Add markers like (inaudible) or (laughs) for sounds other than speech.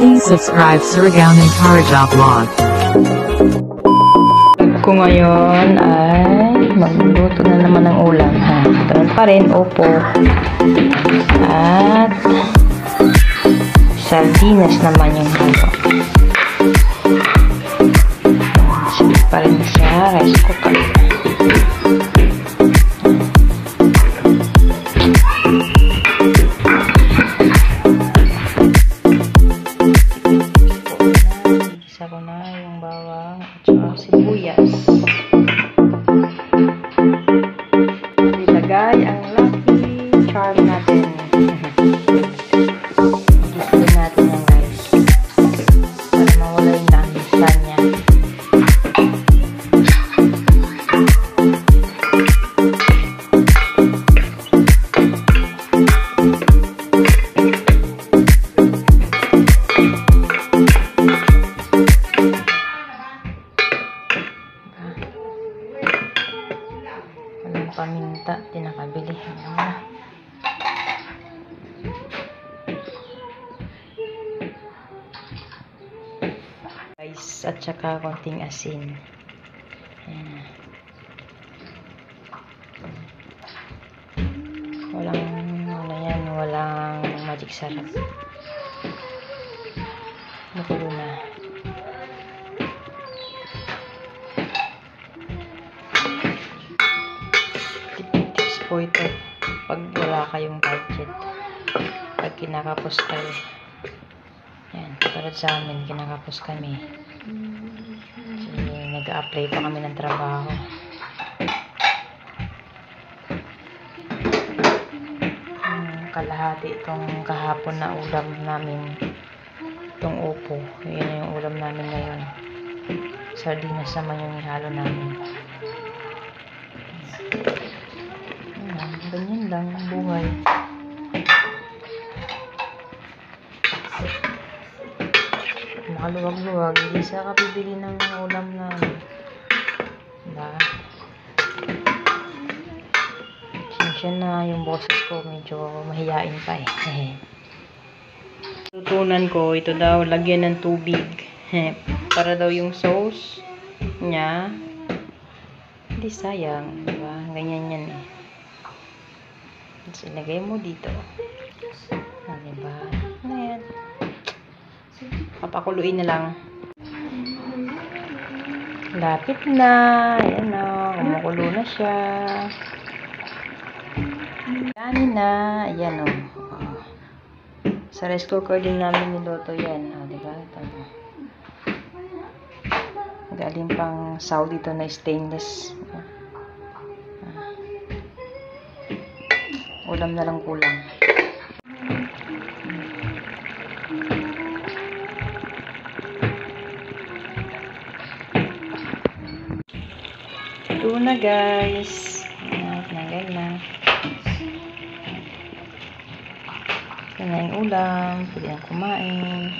Please subscribe Surigao ng Karaja Vlog. ko ngayon ay magluluto na naman ng ulam. Ha? Ganun pa rin, opo. At sardinas naman yung halo. Sige pa rin sa rice cooker. Guys, at saka konting asin. Ayan. Walang, ano yan, walang magic sarap. Makulo na. tips po ito pag wala kayong budget pag kinakapos kayo yan, tulad sa amin kinakapos kami. Nag-apply pa kami ng trabaho. Kalahati itong kahapon na ulam namin itong upo yun yung ulam namin ngayon. Sardinas naman yung ihalo namin. Ayan, ganyan lang ang buhay. Makaluwag-luwag, hindi sa ka bibili ng ulam na. Diba? Sinsya na yung boses ko, medyo mahihain pa eh. (laughs) Tutunan ko, ito daw, lagyan ng tubig. (laughs) Para daw yung sauce niya, hindi sayang, diba? Ganyan yan eh. Tapos mo dito. Papakuluin na lang. Lapit na. Ayan o. Kumukulo na siya. Kanin na. Ayan o. Sa rice cooker din namin niluto yan. O, diba? Ito. Galing pang Saudi to na stainless. Ah. Ulam na lang kulang. Ito na guys. Ayan, tinanggal na. Ito na yung ulam. Pwede na kumain.